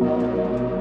Música